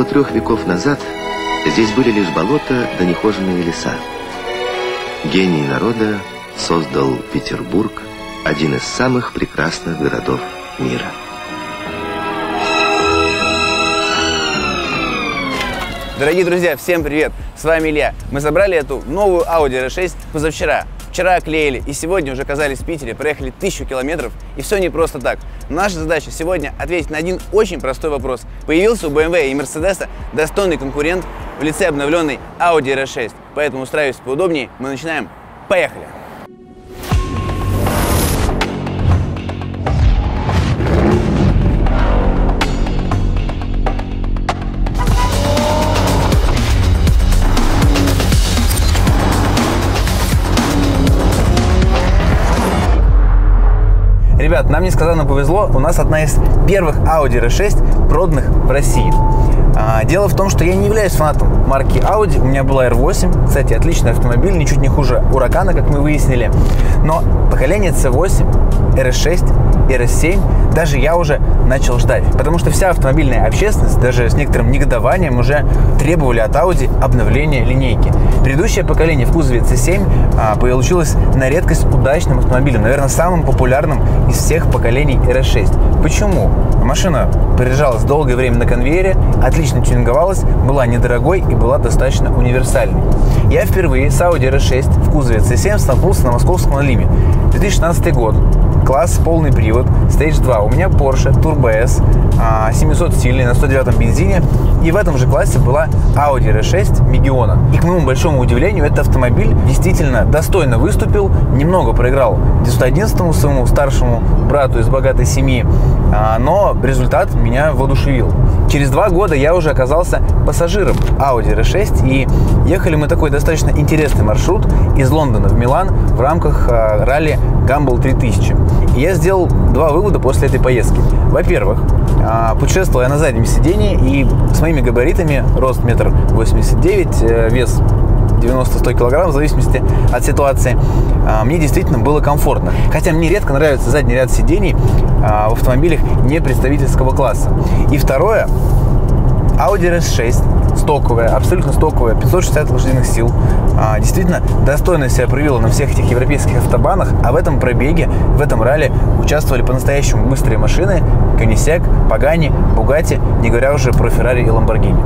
Около трех веков назад здесь были лишь болота да нехоженные леса. Гений народа создал Петербург, один из самых прекрасных городов мира. Дорогие друзья, всем привет! С вами Илья. Мы забрали эту новую Audi R6 позавчера. Вчера оклеили и сегодня уже оказались в Питере, проехали тысячу километров и все не просто так. Наша задача сегодня ответить на один очень простой вопрос. Появился у BMW и Mercedes достойный конкурент в лице обновленной Audi R6. Поэтому устраивайтесь поудобнее, мы начинаем. Поехали! Ребят, нам несказанно повезло, у нас одна из первых Audi R6 проданных в России. А, дело в том, что я не являюсь фанатом марки Audi, у меня была R8, кстати, отличный автомобиль, ничуть не хуже Урагана, как мы выяснили, но поколение C8, RS6, RS7 даже я уже начал ждать, потому что вся автомобильная общественность, даже с некоторым негодованием, уже требовали от Audi обновления линейки. Предыдущее поколение в кузове C7 а, получилось на редкость удачным автомобилем, наверное, самым популярным из всех поколений RS6. Почему? Машина приезжалась долгое время на конвейере, отлично тюнинговалась, была недорогой и была достаточно универсальной. Я впервые с Audi RS6 в кузове C7 столкнулся на московском налиме. 2016 год. Класс полный привод, Stage 2. У меня Porsche Turbo S, 700 сильный на 109 бензине. И в этом же классе была Audi R6 Мегиона. И к моему большому удивлению, этот автомобиль действительно достойно выступил, немного проиграл 911 своему старшему брату из богатой семьи, а, но результат меня воодушевил. Через два года я уже оказался пассажиром Audi R6, и ехали мы такой достаточно интересный маршрут из Лондона в Милан в рамках а, ралли Гамбл 3000. Я сделал два вывода после этой поездки. Во-первых, а, путешествовал я на заднем сидении, и с моими габаритами, рост метр восемьдесят девять, э, вес 90-100 килограмм, в зависимости от ситуации, а, мне действительно было комфортно. Хотя мне редко нравится задний ряд сидений а, в автомобилях не представительского класса. И второе, Audi RS6 стоковая, абсолютно стоковая, 560 лошадиных сил. А, действительно достойно себя проявила на всех этих европейских автобанах, а в этом пробеге, в этом ралли участвовали по-настоящему быстрые машины Конисек, Пагани, Бугати, не говоря уже про Феррари и Ламборгини.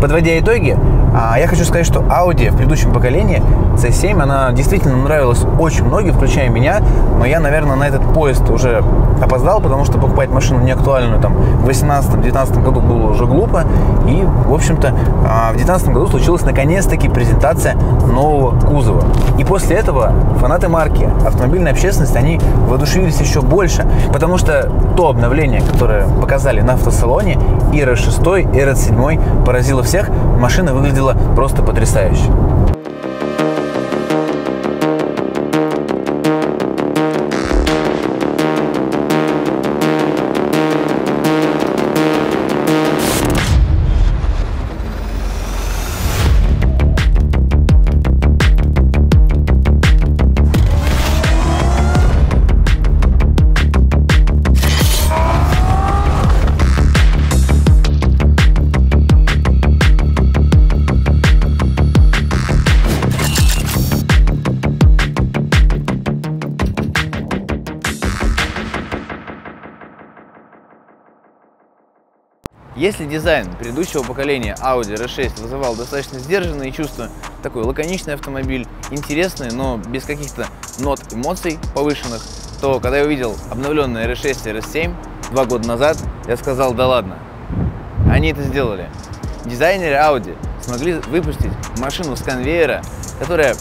Подводя итоги, а, я хочу сказать, что Audi в предыдущем поколении C7, она действительно нравилась очень многим, включая меня, но я, наверное, на этот поезд уже опоздал, потому что покупать машину не актуальную там в 18-19 году было уже глупо, и, в общем-то, а, в 2019 году случилась наконец-таки презентация нового кузова. И после этого фанаты марки, автомобильной общественности, они воодушевились еще больше, потому что то обновление, которое показали на автосалоне, и RS6, и RS7 поразило всех, машина выглядела просто потрясающе. Если дизайн предыдущего поколения Audi R6 вызывал достаточно сдержанные чувства, такой лаконичный автомобиль, интересный, но без каких-то нот эмоций повышенных, то когда я увидел обновленный R6 и RS7 два года назад, я сказал, да ладно, они это сделали. Дизайнеры Audi смогли выпустить машину с конвейера, которая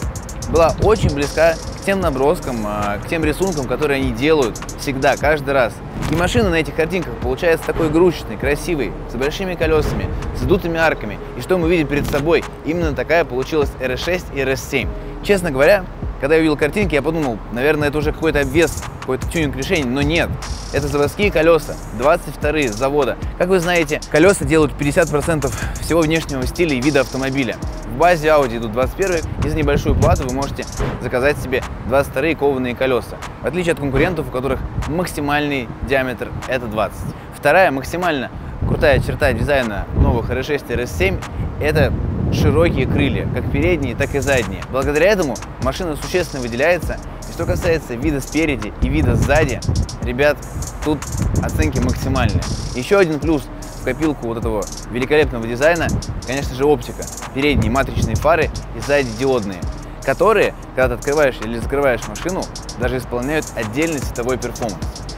была очень близка к тем наброскам, а, к тем рисункам, которые они делают всегда, каждый раз. И машина на этих картинках получается такой игрушечной, красивой, с большими колесами, с дутыми арками. И что мы видим перед собой? Именно такая получилась RS6 и RS7. Честно говоря, когда я увидел картинки, я подумал, наверное, это уже какой-то обвес, какой-то тюнинг решений, но нет. Это заводские колеса, 22 с завода. Как вы знаете, колеса делают 50% всего внешнего стиля и вида автомобиля. В базе Audi идут 21 и за небольшую плату вы можете заказать себе 22 кованые колеса. В отличие от конкурентов, у которых максимальный диаметр это 20. Вторая максимально крутая черта дизайна новых RS6 и RS7 – это широкие крылья, как передние, так и задние. Благодаря этому машина существенно выделяется. Что касается вида спереди и вида сзади, ребят, тут оценки максимальные. Еще один плюс в копилку вот этого великолепного дизайна, конечно же, оптика. Передние матричные фары и сзади диодные, которые, когда ты открываешь или закрываешь машину, даже исполняют отдельный цветовой перформанс.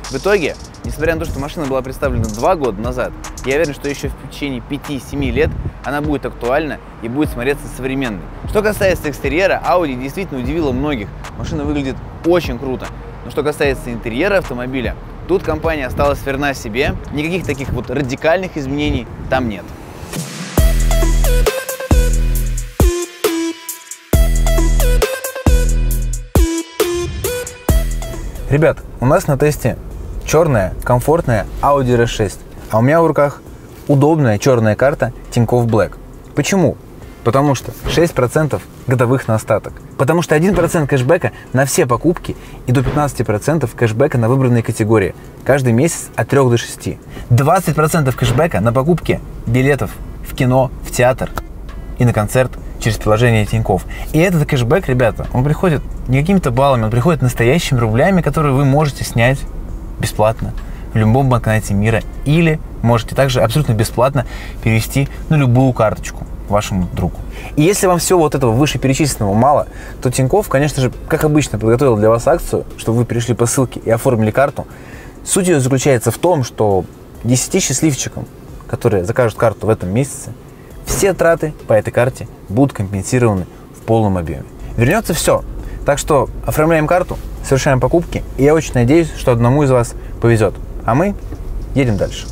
В итоге, несмотря на то, что машина была представлена два года назад, я уверен, что еще в течение 5-7 лет она будет актуальна и будет смотреться современной. Что касается экстерьера, Audi действительно удивила многих. Машина выглядит очень круто. Но что касается интерьера автомобиля, тут компания осталась верна себе. Никаких таких вот радикальных изменений там нет. Ребят, у нас на тесте черная, комфортная Audi RS6. А у меня в руках удобная черная карта Тинькофф Black. Почему? Потому что 6% годовых на остаток. Потому что 1% кэшбэка на все покупки и до 15% кэшбэка на выбранные категории. Каждый месяц от 3 до 6. 20% кэшбэка на покупки билетов в кино, в театр и на концерт через приложение Тинькофф. И этот кэшбэк, ребята, он приходит не какими-то баллами, он приходит настоящими рублями, которые вы можете снять бесплатно в любом банкомате мира или можете также абсолютно бесплатно перевести на любую карточку вашему другу. И если вам всего вот этого вышеперечисленного мало, то Тиньков, конечно же, как обычно, подготовил для вас акцию, чтобы вы перешли по ссылке и оформили карту. Суть ее заключается в том, что 10 счастливчикам, которые закажут карту в этом месяце, все траты по этой карте будут компенсированы в полном объеме. Вернется все. Так что оформляем карту, совершаем покупки, и я очень надеюсь, что одному из вас повезет. А мы едем дальше.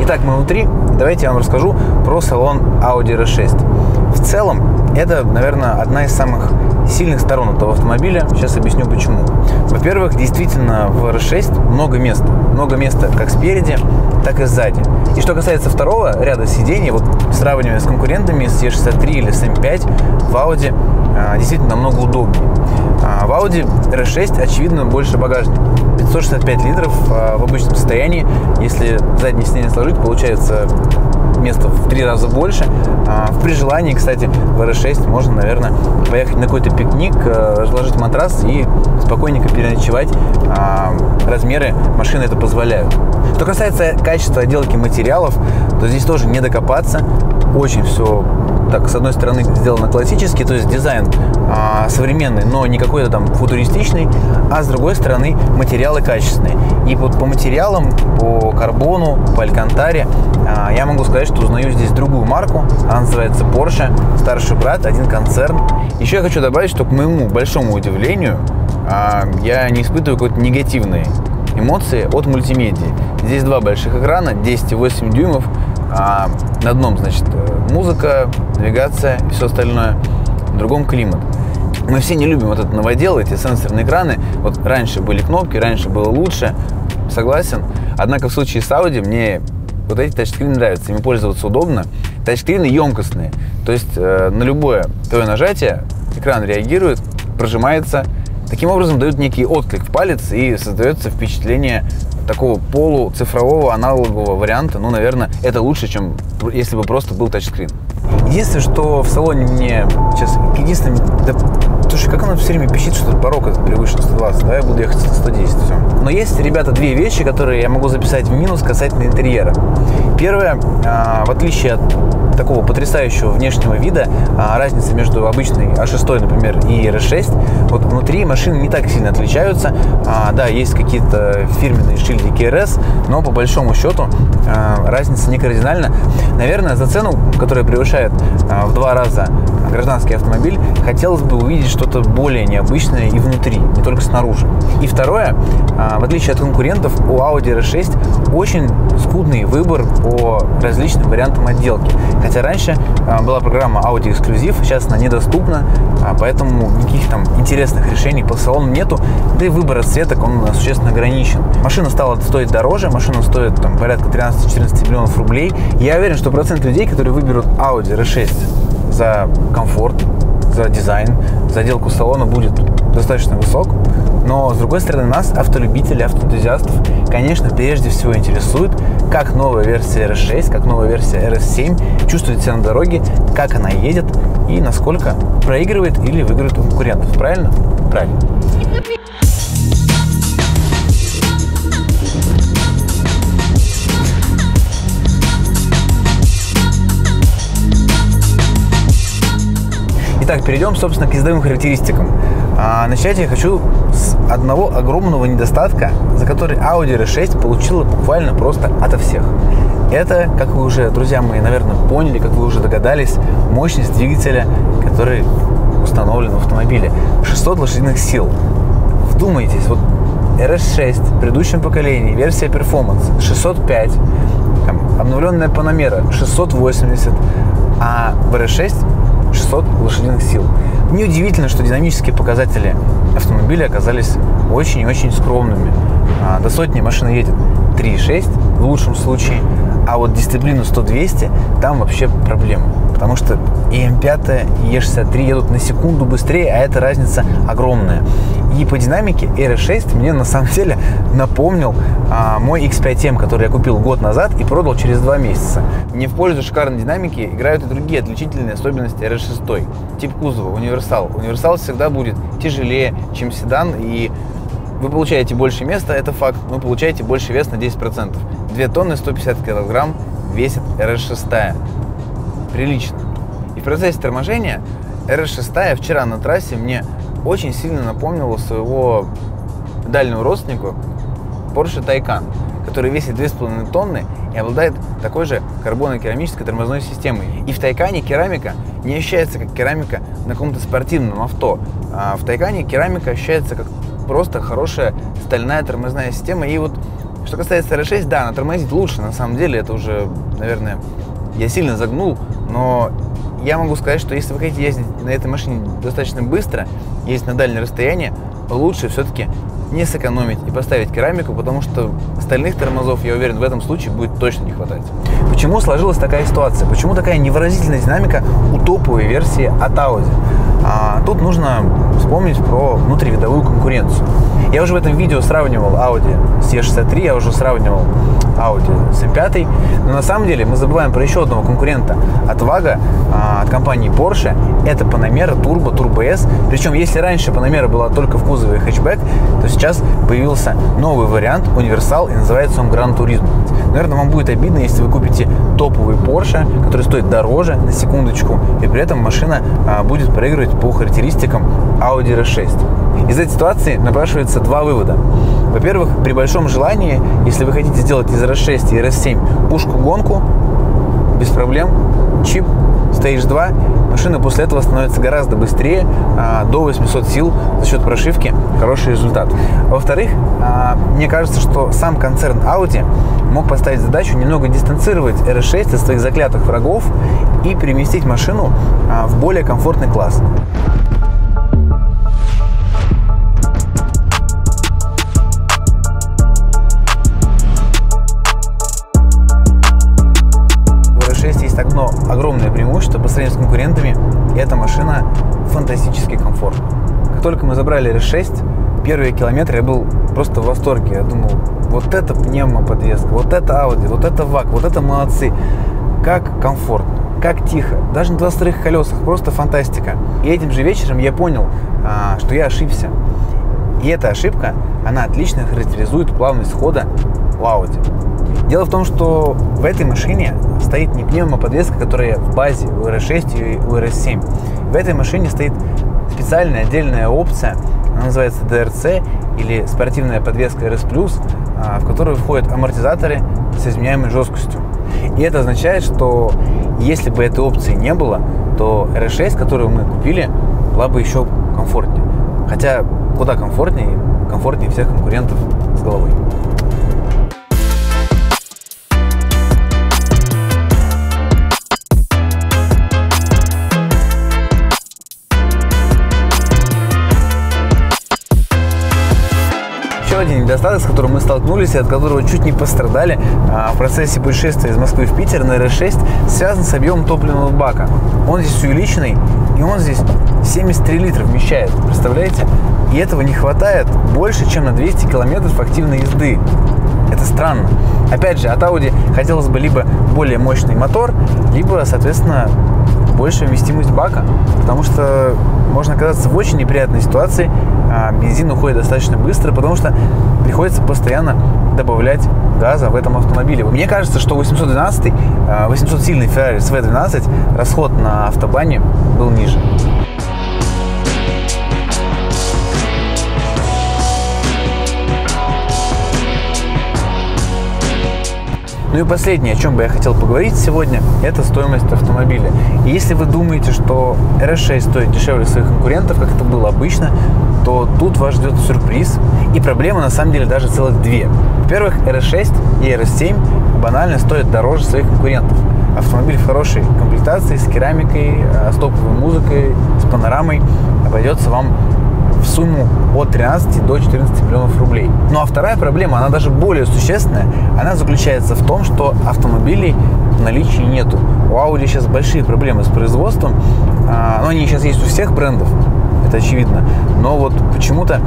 Итак, мы внутри. Давайте я вам расскажу про салон Audi R6. Целом, это, наверное, одна из самых сильных сторон этого автомобиля. Сейчас объясню почему. Во-первых, действительно в R6 много места. Много места как спереди, так и сзади. И что касается второго ряда сидений, вот сравнивая с конкурентами с E63 или с M5, в Audi а, действительно намного удобнее. А в Audi R6, очевидно, больше багажник. 565 литров а, в обычном состоянии. Если заднее сиденье сложить, получается места в три раза больше. А, при желании, кстати, в R6 можно, наверное, поехать на какой-то пикник, разложить матрас и спокойненько переночевать. Размеры машины это позволяют. Что касается качества отделки материалов, то здесь тоже не докопаться. Очень все так, с одной стороны, сделано классически, то есть дизайн а, современный, но не какой-то там футуристичный, а с другой стороны, материалы качественные. И вот по материалам, по карбону, по алькантаре, а, я могу сказать, что узнаю здесь другую марку, она называется Porsche, старший брат, один концерн. Еще я хочу добавить, что к моему большому удивлению, а, я не испытываю какой-то негативной эмоции от мультимедии. Здесь два больших экрана, 10,8 дюймов, а на одном, значит, музыка, навигация и все остальное, в другом климат. Мы все не любим вот этот новодел, эти сенсорные экраны. Вот раньше были кнопки, раньше было лучше, согласен. Однако в случае с Audi мне вот эти тачскрины нравятся, ими пользоваться удобно. Тачскрины емкостные, то есть э, на любое твое нажатие экран реагирует, прожимается, таким образом дают некий отклик в палец и создается впечатление такого полуцифрового аналогового варианта, ну, наверное, это лучше, чем если бы просто был тачскрин. Единственное, что в салоне мне сейчас единственное, да, слушай, как оно все время пищит, что порог этот превышен 120, да, я буду ехать 110, все. Но есть, ребята, две вещи, которые я могу записать в минус касательно интерьера. Первое, а, в отличие от такого потрясающего внешнего вида, а, разница между обычной А6, например, и RS6, вот внутри машины не так сильно отличаются. А, да, есть какие-то фирменные шильдики RS, но по большому счету разница не кардинальна. Наверное, за цену, которая превышает а, в два раза гражданский автомобиль, хотелось бы увидеть что-то более необычное и внутри, не только снаружи. И второе, а, в отличие от конкурентов, у Audi R6 очень скудный выбор по различным вариантам отделки. Хотя раньше а, была программа Audi Exclusive, сейчас она недоступна, а, поэтому никаких там интересных решений по салону нету, да и выбор расцветок он существенно ограничен. Машина стала стоить дороже, машина стоит там порядка 13-14 миллионов рублей. Я уверен, что процент людей, которые выберут Audi R6 за комфорт, за дизайн, за отделку салона будет достаточно высок. Но, с другой стороны, нас, автолюбителей, автоэнтузиастов, конечно, прежде всего интересует, как новая версия RS6, как новая версия RS7 чувствует себя на дороге, как она едет и насколько проигрывает или выигрывает у конкурентов. Правильно? Правильно. Итак, перейдем, собственно, к ездовым характеристикам. А, начать я хочу с одного огромного недостатка, за который Audi R6 получила буквально просто ото всех. Это, как вы уже, друзья мои, наверное, поняли, как вы уже догадались, мощность двигателя, который установлен в автомобиле. 600 лошадиных сил. Вдумайтесь, вот RS6 в предыдущем поколении, версия Performance 605, там, обновленная Panamera 680, а в RS6 600 лошадиных сил. Неудивительно, что динамические показатели автомобиля оказались очень-очень скромными. А, до сотни машина едет 3,6 в лучшем случае, а вот дисциплину 100-200 там вообще проблема. Потому что и М5, и Е63 едут на секунду быстрее, а эта разница огромная. И по динамике R6 мне на самом деле напомнил а, мой X5M, который я купил год назад и продал через два месяца. Не в пользу шикарной динамики играют и другие отличительные особенности R6. Тип кузова, универсал. Универсал всегда будет тяжелее, чем седан, и вы получаете больше места, это факт, но получаете больше вес на 10%. 2 тонны 150 килограмм весит RS6. Прилично. И в процессе торможения RS6 вчера на трассе мне очень сильно напомнила своего дальнего родственника Porsche Taycan, который весит 2,5 тонны и обладает такой же карбоно-керамической тормозной системой. И в Тайкане керамика не ощущается как керамика на каком-то спортивном авто. А в Тайкане керамика ощущается как просто хорошая стальная тормозная система. И вот что касается R6, да, она тормозит лучше, на самом деле, это уже, наверное, я сильно загнул, но я могу сказать, что если вы хотите ездить на этой машине достаточно быстро, ездить на дальнее расстояние, лучше все-таки не сэкономить и поставить керамику, потому что остальных тормозов, я уверен, в этом случае будет точно не хватать. Почему сложилась такая ситуация? Почему такая невыразительная динамика у топовой версии от Audi? А, тут нужно вспомнить про внутривидовую конкуренцию. Я уже в этом видео сравнивал Audi с E63, я уже сравнивал Audi с M5, но на самом деле мы забываем про еще одного конкурента от VAGA, а, от компании Porsche, это Panamera Turbo, Turbo S. Причем, если раньше Panamera была только в кузове хэтчбэк, то сейчас появился новый вариант, универсал, и называется он Gran Turismo. Наверное, вам будет обидно, если вы купите топовый Porsche, который стоит дороже, на секундочку, и при этом машина а, будет проигрывать по характеристикам Audi R6. Из этой ситуации напрашивается два вывода. Во-первых, при большом желании, если вы хотите сделать из RS6 и RS7 пушку-гонку, без проблем, чип, Stage 2, машина после этого становится гораздо быстрее, а, до 800 сил за счет прошивки, хороший результат. Во-вторых, а, мне кажется, что сам концерн Audi мог поставить задачу немного дистанцировать RS6 от своих заклятых врагов и переместить машину а, в более комфортный класс. Одно огромное преимущество по сравнению с конкурентами. Эта машина фантастический комфорт. Как только мы забрали RS6, первые километры я был просто в восторге. Я думал, вот это пневмоподвеска, вот это Audi, вот это ВАК, вот это молодцы. Как комфортно, как тихо, даже на 22 колесах, просто фантастика. И этим же вечером я понял, а, что я ошибся. И эта ошибка, она отлично характеризует плавность хода у Audi. Дело в том, что в этой машине стоит не пневмоподвеска, которая в базе у RS6 и у RS7. В этой машине стоит специальная отдельная опция, она называется DRC или спортивная подвеска RS+, а, в которую входят амортизаторы с изменяемой жесткостью. И это означает, что если бы этой опции не было, то RS6, которую мы купили, была бы еще комфортнее. Хотя куда комфортнее, комфортнее всех конкурентов с головой. Еще один недостаток, с которым мы столкнулись и от которого чуть не пострадали а, в процессе путешествия из Москвы в Питер на РС-6, связан с объемом топливного бака. Он здесь увеличенный, и он здесь 73 литра вмещает, представляете? И этого не хватает больше, чем на 200 километров активной езды. Это странно. Опять же, от Audi хотелось бы либо более мощный мотор, либо, соответственно, большая вместимость бака, потому что можно оказаться в очень неприятной ситуации. А бензин уходит достаточно быстро, потому что приходится постоянно добавлять газа в этом автомобиле. Мне кажется, что 812, 800-сильный Ferrari SV12 расход на автобане был ниже. Ну и последнее, о чем бы я хотел поговорить сегодня, это стоимость автомобиля. И если вы думаете, что RS6 стоит дешевле своих конкурентов, как это было обычно, то тут вас ждет сюрприз. И проблема на самом деле даже целых две. Во-первых, RS6 и RS7 банально стоят дороже своих конкурентов. Автомобиль в хорошей комплектации, с керамикой, э, с топовой музыкой, с панорамой обойдется вам сумму от 13 до 14 миллионов рублей. Ну а вторая проблема, она даже более существенная, она заключается в том, что автомобилей в наличии нету. У Audi сейчас большие проблемы с производством, а, но они сейчас есть у всех брендов, это очевидно. Но вот почему-то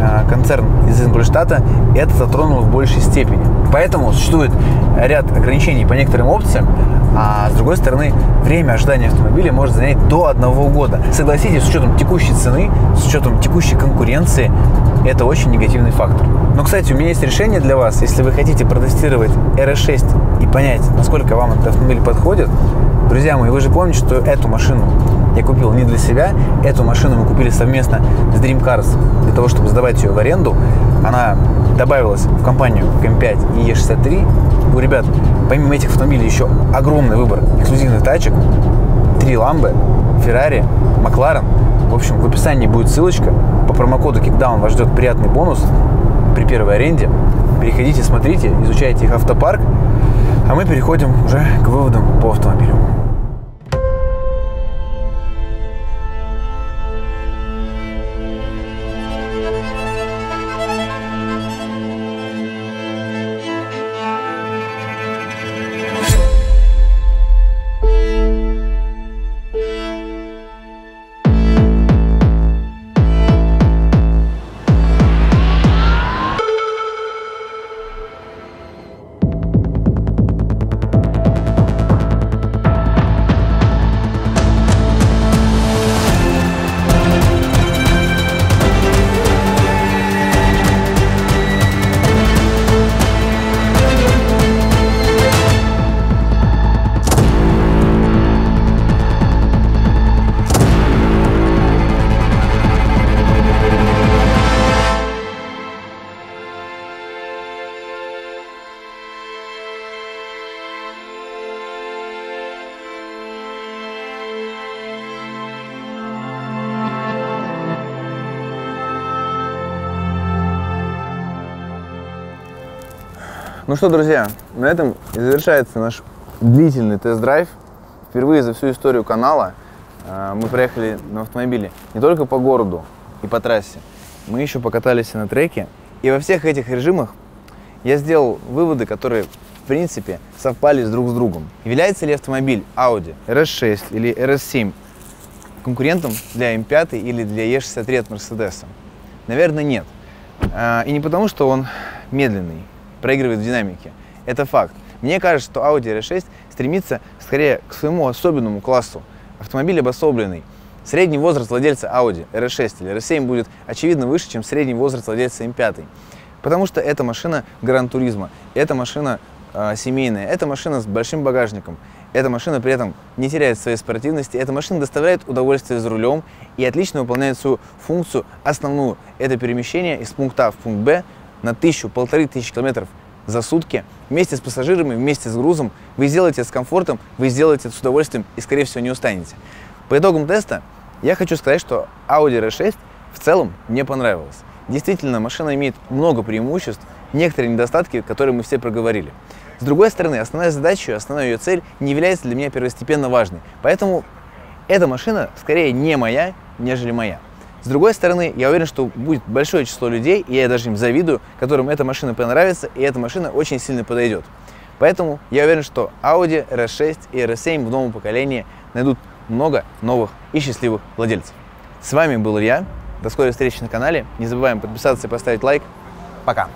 а, концерн из Ингольштата это затронул в большей степени. Поэтому существует ряд ограничений по некоторым опциям, а с другой стороны, время ожидания автомобиля может занять до одного года. Согласитесь, с учетом текущей цены, с учетом текущей конкуренции, это очень негативный фактор. Но, кстати, у меня есть решение для вас. Если вы хотите протестировать RS6 и понять, насколько вам этот автомобиль подходит, друзья мои, вы же помните, что эту машину я купил не для себя. Эту машину мы купили совместно с Dream Cars для того, чтобы сдавать ее в аренду. Она добавилась в компанию КМ5 и Е63. У ребят, помимо этих автомобилей, еще огромный выбор эксклюзивных тачек. Три ламбы, Ferrari, Макларен. В общем, в описании будет ссылочка. По промокоду Kickdown вас ждет приятный бонус при первой аренде. Переходите, смотрите, изучайте их автопарк. А мы переходим уже к выводам по автомобилю. Ну что, друзья, на этом и завершается наш длительный тест-драйв. Впервые за всю историю канала э, мы проехали на автомобиле не только по городу и по трассе, мы еще покатались на треке. И во всех этих режимах я сделал выводы, которые в принципе совпали с друг с другом. Является ли автомобиль Audi RS6 или RS7 конкурентом для M5 или для E63 от Mercedes? Наверное, нет. Э, и не потому, что он медленный, проигрывает в динамике. Это факт. Мне кажется, что Audi R6 стремится скорее к своему особенному классу. Автомобиль обособленный. Средний возраст владельца Audi R6 или R7 будет очевидно выше, чем средний возраст владельца M5. Потому что это машина гран-туризма, это машина э, семейная, это машина с большим багажником, эта машина при этом не теряет своей спортивности, эта машина доставляет удовольствие за рулем и отлично выполняет свою функцию основную. Это перемещение из пункта А в пункт Б на тысячу, полторы тысячи километров за сутки вместе с пассажирами, вместе с грузом. Вы сделаете это с комфортом, вы сделаете это с удовольствием и, скорее всего, не устанете. По итогам теста я хочу сказать, что Audi R6 в целом мне понравилась. Действительно, машина имеет много преимуществ, некоторые недостатки, которые мы все проговорили. С другой стороны, основная задача, основная ее цель не является для меня первостепенно важной. Поэтому эта машина скорее не моя, нежели моя. С другой стороны, я уверен, что будет большое число людей, и я даже им завидую, которым эта машина понравится, и эта машина очень сильно подойдет. Поэтому я уверен, что Audi RS6 и RS7 в новом поколении найдут много новых и счастливых владельцев. С вами был Илья. До скорой встречи на канале. Не забываем подписаться и поставить лайк. Пока!